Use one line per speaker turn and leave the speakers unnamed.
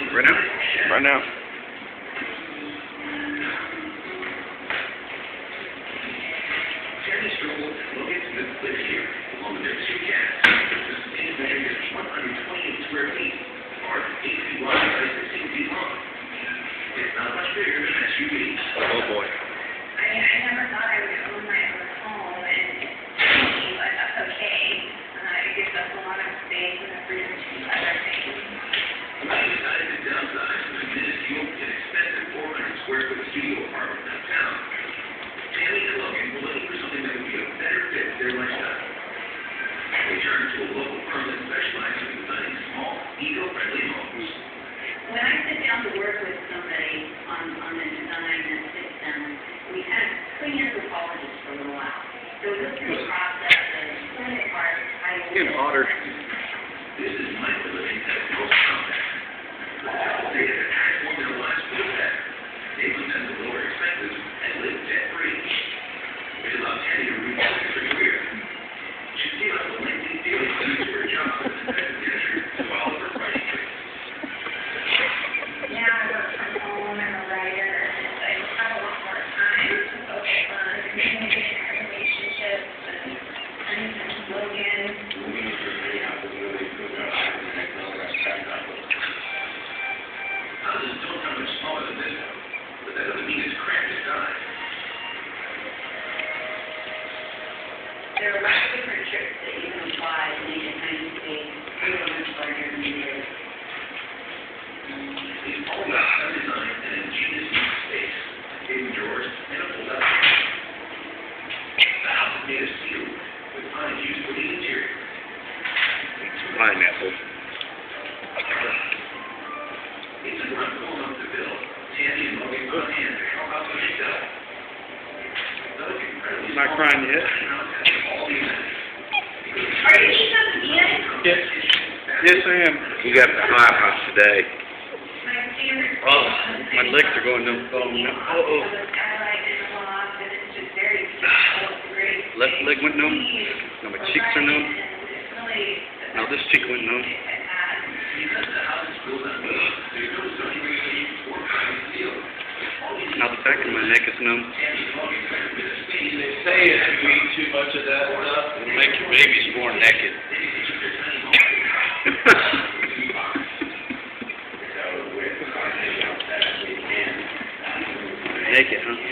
Right now? Right now.
Oh, Chinese struggle will get to this place here, along with their two cats. This is measured as 128 square feet, or 8 feet wide by 16 feet long. It's not much bigger than an SUV.
Oh boy.
I mean, I never thought I would own my own home and it's tiny, but that's okay. Uh, it gives us a lot of space and the freedom to do other things.
I decided to downsize from a minuscule and expensive 400 square foot studio apartment downtown. Tammy and Logan were looking for something that would be a better fit for their lifestyle. They turned to a local firm that specializes in designing small, eco-friendly homes.
When I sit down to work with somebody on, on the design and system, we kind of clean up for a little while. So we go through the process of pulling apart ideas.
Getting
There are lots of different tricks that you can apply to make space
and a. The is made of wood, with pine used for the interior.
Pineapple.
It's a run full enough to build. Sandy and Logan go hand to help out the
Not crying yet.
Are you eating something?
Yes. Yes, I am. You got the hot house today. Oh, my legs are going numb. Oh, no. Uh-oh.
The skylight in the loft, and it's just very peaceful, it's great.
Left leg went numb. Now my cheeks are numb.
It's.
Now this cheek went numb.
Not the
second, my neck is numb.
They say if you eat too much of that stuff,
it'll make your babies more naked. naked, huh?